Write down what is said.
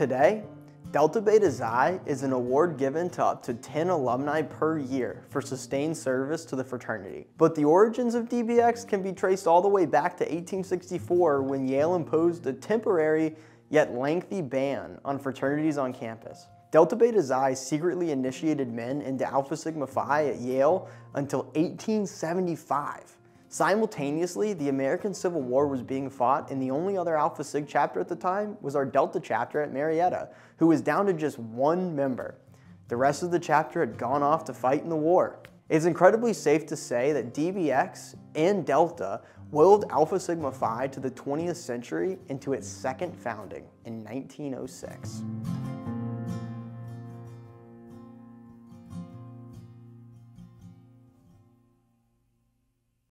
Today, Delta Beta Xi is an award given to up to 10 alumni per year for sustained service to the fraternity. But the origins of DBX can be traced all the way back to 1864 when Yale imposed a temporary yet lengthy ban on fraternities on campus. Delta Beta Xi secretly initiated men into Alpha Sigma Phi at Yale until 1875. Simultaneously, the American Civil War was being fought, and the only other Alpha Sig chapter at the time was our Delta chapter at Marietta, who was down to just one member. The rest of the chapter had gone off to fight in the war. It's incredibly safe to say that DBX and Delta willed Alpha Sigma Phi to the 20th century into its second founding in 1906.